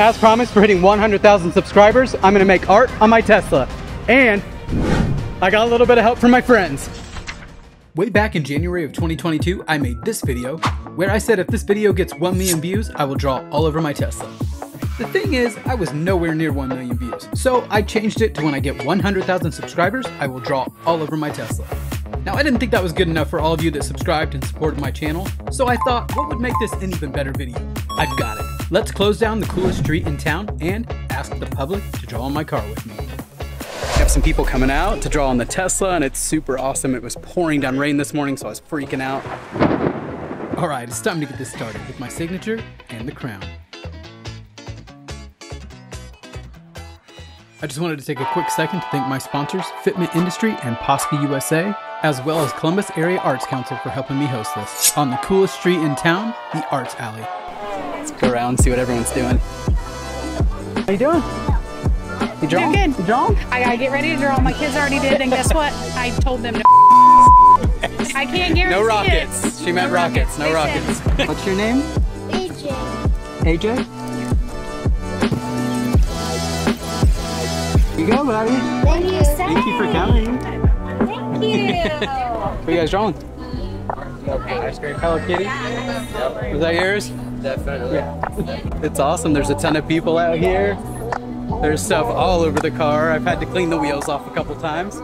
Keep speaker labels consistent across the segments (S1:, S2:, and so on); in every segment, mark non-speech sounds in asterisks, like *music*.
S1: As promised, for hitting 100,000 subscribers, I'm gonna make art on my Tesla. And I got a little bit of help from my friends. Way back in January of 2022, I made this video where I said if this video gets 1 million views, I will draw all over my Tesla. The thing is, I was nowhere near 1 million views, so I changed it to when I get 100,000 subscribers, I will draw all over my Tesla. Now, I didn't think that was good enough for all of you that subscribed and supported my channel, so I thought, what would make this an even better video? I've got it. Let's close down the coolest street in town and ask the public to draw on my car with me. I have some people coming out to draw on the Tesla, and it's super awesome. It was pouring down rain this morning, so I was freaking out. All right, it's time to get this started with my signature and the crown. I just wanted to take a quick second to thank my sponsors, Fitment Industry and Posca USA, as well as Columbus Area Arts Council for helping me host this. On the coolest street in town, the Arts Alley. Let's go around and see what everyone's doing. How you doing? You drawing?
S2: Doing good.
S1: You drawing?
S2: I gotta get ready to draw. My kids already did, and guess what? I told them to. *laughs* I can't guarantee
S1: No rockets.
S2: It.
S1: She meant rockets. No
S2: They
S1: rockets.
S2: said- *laughs*
S1: What's your name?
S3: AJ.
S1: AJ? You go, buddy.
S3: Thank you.
S1: Thank you for coming.
S3: Thank you. *laughs*
S1: What are you guys drawing? Hello Kitty. Was that yours?
S4: Definitely. Yeah.
S1: It's awesome. There's a ton of people out here. There's stuff all over the car. I've had to clean the wheels off a couple times.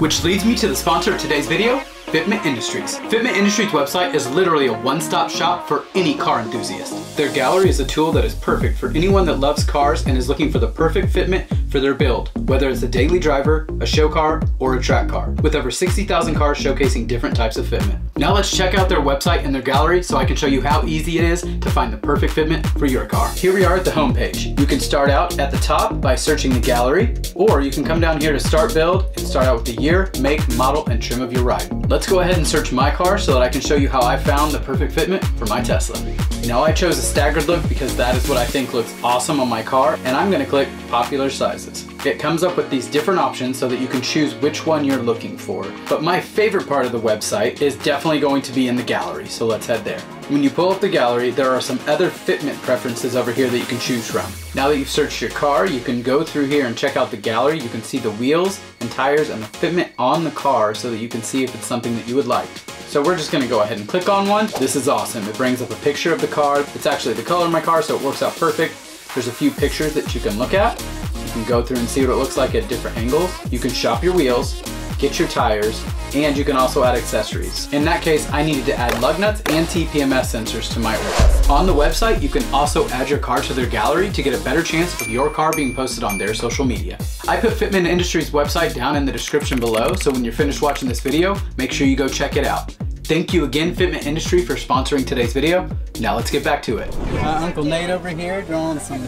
S1: Which leads me to the sponsor of today's video, Fitment Industries. Fitment Industries website is literally a one-stop shop for any car enthusiast. Their gallery is a tool that is perfect for anyone that loves cars and is looking for the perfect fitment for their build, whether it's a daily driver, a show car, or a track car, with over 60,000 cars showcasing different types of fitment. Now let's check out their website and their gallery so I can show you how easy it is to find the perfect fitment for your car. Here we are at the homepage. You can start out at the top by searching the gallery, or you can come down here to start build and start out with the year, make, model, and trim of your ride. Let's go ahead and search my car so that I can show you how I found the perfect fitment for my Tesla. Now I chose a staggered look because that is what I think looks awesome on my car, and I'm gonna click popular sizes. It comes up with these different options so that you can choose which one you're looking for. But my favorite part of the website is definitely going to be in the gallery, so let's head there. When you pull up the gallery, there are some other fitment preferences over here that you can choose from. Now that you've searched your car, you can go through here and check out the gallery. You can see the wheels and tires and the fitment on the car so that you can see if it's something that you would like. So we're just gonna go ahead and click on one. This is awesome. It brings up a picture of the car. It's actually the color of my car, so it works out perfect. There's a few pictures that you can look at. You can go through and see what it looks like at different angles. You can shop your wheels, get your tires, and you can also add accessories. In that case, I needed to add lug nuts and TPMS sensors to my order. On the website, you can also add your car to their gallery to get a better chance of your car being posted on their social media. I put Fitment Industries website down in the description below, so when you're finished watching this video, make sure you go check it out. Thank you again, Fitment Industry, for sponsoring today's video. Now let's get back to it. Uh, Uncle Nate over here drawing some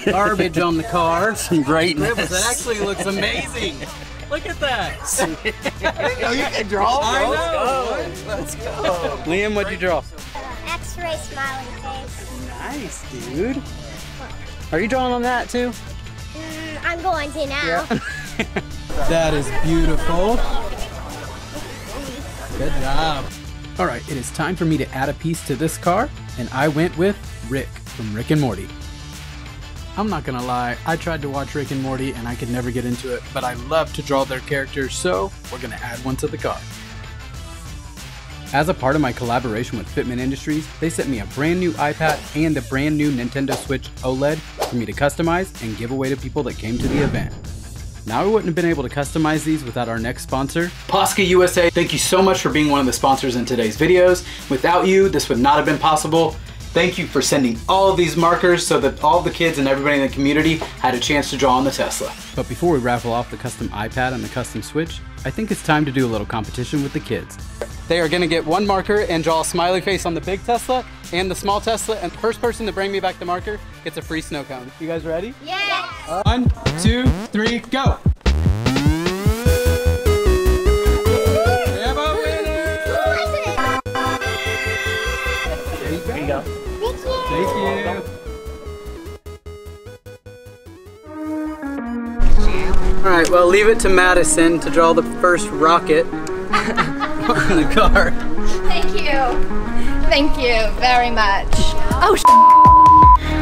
S1: *laughs* garbage on the car.
S4: Some great
S1: Nibbles, that *laughs* actually looks amazing. Look at that. *laughs*
S4: Oh, you can draw?
S1: I know.
S4: Let's go. Let's go.
S1: Liam, what'd you draw?
S3: X-ray smiling face.
S1: Nice, dude. Are you drawing on that too?
S3: Mm, I'm going to now.
S1: That is beautiful. Good job. All right, it is time for me to add a piece to this car, and I went with Rick from Rick and Morty. I'm not gonna lie, I tried to watch Rick and Morty and I could never get into it, but I love to draw their characters, so we're gonna add one to the car. As a part of my collaboration with Fitment Industries, they sent me a brand new iPad and a brand new Nintendo Switch OLED for me to customize and give away to people that came to the event. Now, we wouldn't have been able to customize these without our next sponsor, Posca USA. Thank you so much for being one of the sponsors in today's videos. Without you, this would not have been possible. Thank you for sending all of these markers so that all the kids and everybody in the community had a chance to draw on the Tesla. But before we raffle off the custom iPad and the custom Switch, I think it's time to do a little competition with the kids. They are gonna get one marker and draw a smiley face on the big Tesla and the small Tesla, and the first person to bring me back the marker gets a free snow cone. You guys ready?
S3: Yes.
S1: One, two, All right, well, leave it to Madison to draw the first rocket on the car.
S5: Thank you. Thank you very much. Oh,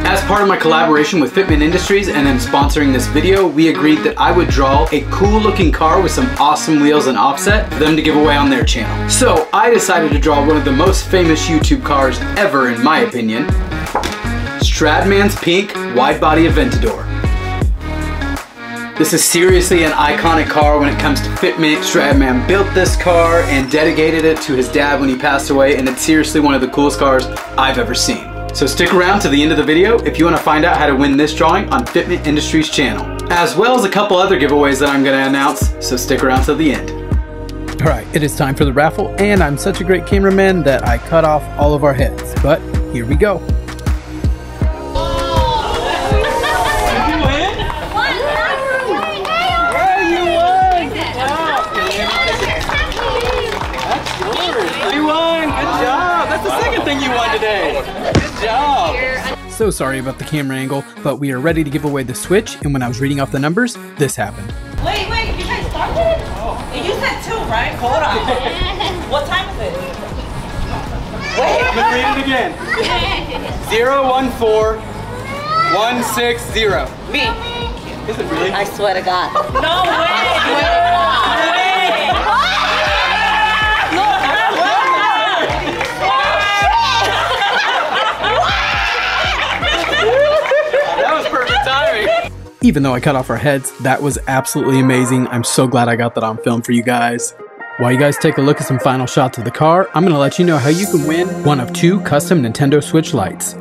S1: As part of my collaboration with Fitment Industries and then sponsoring this video, we agreed that I would draw a cool looking car with some awesome wheels and offset for them to give away on their channel. So I decided to draw one of the most famous YouTube cars ever in my opinion, Stradman's Pink Wide Body Aventador. This is seriously an iconic car when it comes to fitment. Stradman built this car and dedicated it to his dad when he passed away and it's seriously one of the coolest cars I've ever seen. So stick around to the end of the video if you want to find out how to win this drawing on Fitment Industries channel, as well as a couple other giveaways that I'm going to announce, so stick around to the end. All right, it is time for the raffle, and I'm such a great cameraman that I cut off all of our heads, but here we go. Job! So sorry about the camera angle, but we are ready to give away the Switch, and when I was reading off the numbers, this happened.
S5: Wait, wait, you guys started? Oh. You said two, right? Hold on. *laughs* what time is it? Wait.
S1: Let me read it again. Zero one four one six zero.
S5: Me.
S1: Is it really?
S5: I swear to God. *laughs* No way.
S1: Even though I cut off our heads, that was absolutely amazing. I'm so glad I got that on film for you guys. While you guys take a look at some final shots of the car, I'm going to let you know how you can win one of two custom Nintendo Switch Lites.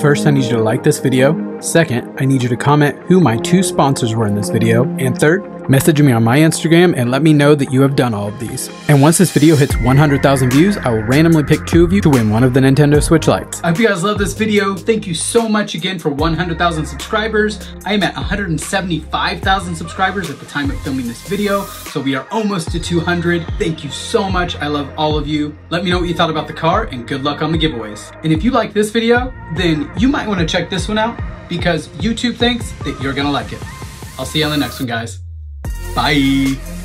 S1: First, I need you to like this video. Second, I need you to comment who my two sponsors were in this video. And third, message me on my Instagram and let me know that you have done all of these. And once this video hits 100,000 views, I will randomly pick two of you to win one of the Nintendo Switch Lites. I hope you guys love this video. Thank you so much again for 100,000 subscribers. I am at 175,000 subscribers at the time of filming this video, so we are almost to 200. Thank you so much. I love all of you. Let me know what you thought about the car and good luck on the giveaways. And if you like this video, then you might want to check this one out because YouTube thinks that you're gonna like it. I'll see you on the next one, guys. Bye.